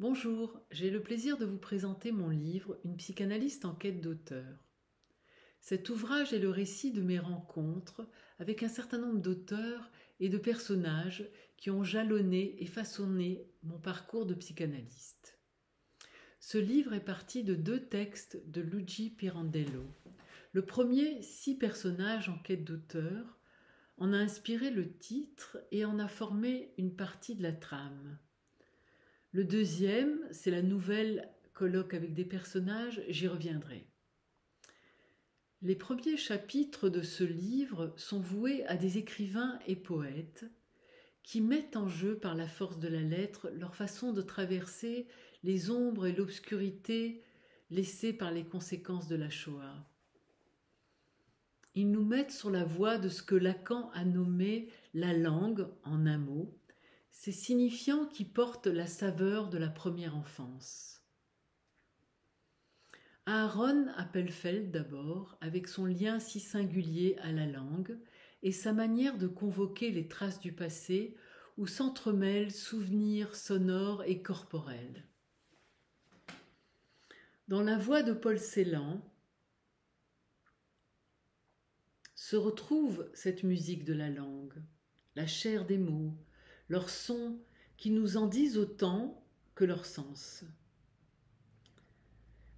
Bonjour, j'ai le plaisir de vous présenter mon livre Une psychanalyste en quête d'auteur. Cet ouvrage est le récit de mes rencontres avec un certain nombre d'auteurs et de personnages qui ont jalonné et façonné mon parcours de psychanalyste. Ce livre est parti de deux textes de Luigi Pirandello. Le premier, Six personnages en quête d'auteur, en a inspiré le titre et en a formé une partie de la trame. Le deuxième, c'est la nouvelle colloque avec des personnages, j'y reviendrai. Les premiers chapitres de ce livre sont voués à des écrivains et poètes qui mettent en jeu par la force de la lettre leur façon de traverser les ombres et l'obscurité laissées par les conséquences de la Shoah. Ils nous mettent sur la voie de ce que Lacan a nommé la langue, en un mot, c'est signifiant qui porte la saveur de la première enfance. Aaron Appelfeld d'abord, avec son lien si singulier à la langue et sa manière de convoquer les traces du passé où s'entremêlent souvenirs sonores et corporels. Dans la voix de Paul Celan se retrouve cette musique de la langue, la chair des mots, leurs sons qui nous en disent autant que leur sens.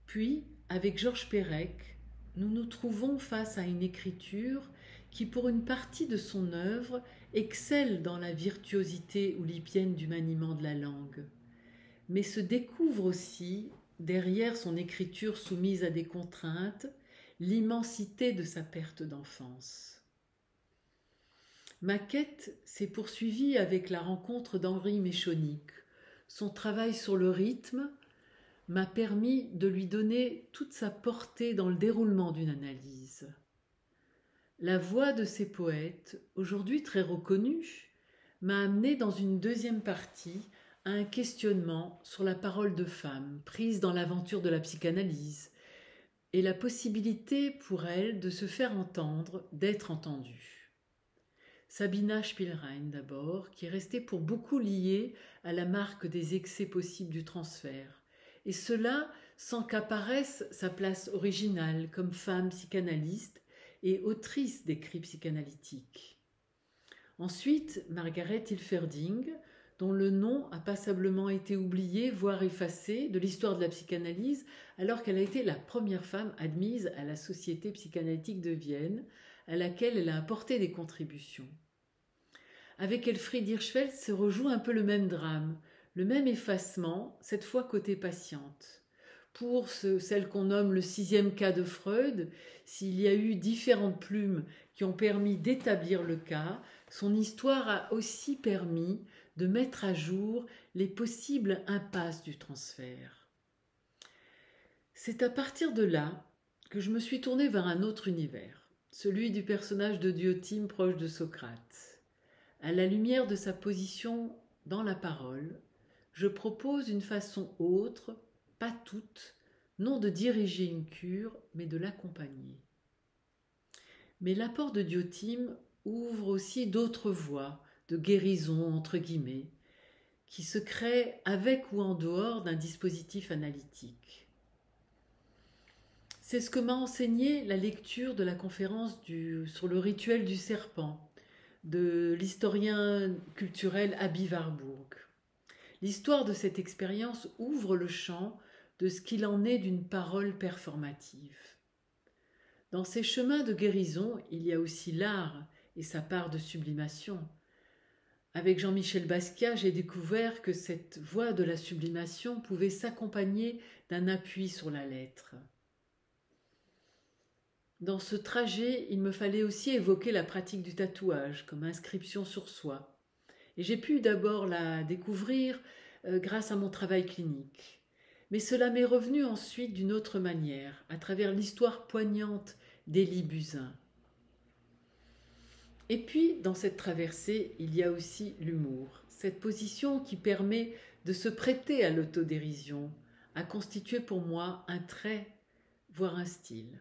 Puis, avec Georges Perec, nous nous trouvons face à une écriture qui, pour une partie de son œuvre, excelle dans la virtuosité oulipienne du maniement de la langue, mais se découvre aussi, derrière son écriture soumise à des contraintes, l'immensité de sa perte d'enfance. Ma quête s'est poursuivie avec la rencontre d'Henri Méchonic. Son travail sur le rythme m'a permis de lui donner toute sa portée dans le déroulement d'une analyse. La voix de ces poètes, aujourd'hui très reconnue, m'a amené dans une deuxième partie à un questionnement sur la parole de femme prise dans l'aventure de la psychanalyse et la possibilité pour elle de se faire entendre, d'être entendue. Sabina Spielrein d'abord, qui est restée pour beaucoup liée à la marque des excès possibles du transfert, et cela sans qu'apparaisse sa place originale comme femme psychanalyste et autrice d'écrits psychanalytiques. Ensuite, Margaret Hilferding, dont le nom a passablement été oublié, voire effacé, de l'histoire de la psychanalyse, alors qu'elle a été la première femme admise à la Société psychanalytique de Vienne, à laquelle elle a apporté des contributions. Avec Elfried Hirschfeld se rejoue un peu le même drame, le même effacement, cette fois côté patiente. Pour celle qu'on nomme le sixième cas de Freud, s'il y a eu différentes plumes qui ont permis d'établir le cas, son histoire a aussi permis de mettre à jour les possibles impasses du transfert. C'est à partir de là que je me suis tournée vers un autre univers, celui du personnage de Diotime proche de Socrate. À la lumière de sa position dans la parole, je propose une façon autre, pas toute, non de diriger une cure, mais de l'accompagner. Mais l'apport de Diotime ouvre aussi d'autres voies de guérison, entre guillemets, qui se créent avec ou en dehors d'un dispositif analytique. C'est ce que m'a enseigné la lecture de la conférence sur le rituel du serpent de l'historien culturel Abby Warburg. L'histoire de cette expérience ouvre le champ de ce qu'il en est d'une parole performative. Dans ces chemins de guérison, il y a aussi l'art et sa part de sublimation. Avec Jean-Michel Basquiat, j'ai découvert que cette voie de la sublimation pouvait s'accompagner d'un appui sur la lettre. Dans ce trajet, il me fallait aussi évoquer la pratique du tatouage comme inscription sur soi. Et j'ai pu d'abord la découvrir euh, grâce à mon travail clinique. Mais cela m'est revenu ensuite d'une autre manière, à travers l'histoire poignante d'Élie Buzyn. Et puis, dans cette traversée, il y a aussi l'humour, cette position qui permet de se prêter à l'autodérision, a constitué pour moi un trait, voire un style.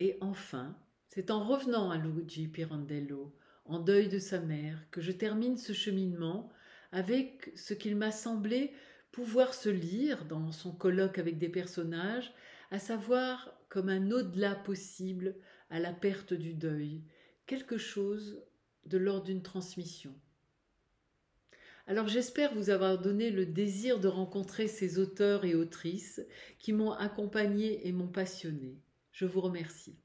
Et enfin, c'est en revenant à Luigi Pirandello, en deuil de sa mère, que je termine ce cheminement avec ce qu'il m'a semblé pouvoir se lire dans son colloque avec des personnages, à savoir comme un au-delà possible à la perte du deuil, quelque chose de l'ordre d'une transmission. Alors j'espère vous avoir donné le désir de rencontrer ces auteurs et autrices qui m'ont accompagné et m'ont passionné. Je vous remercie.